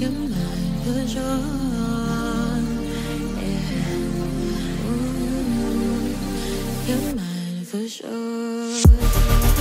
You're mine for sure. for sure.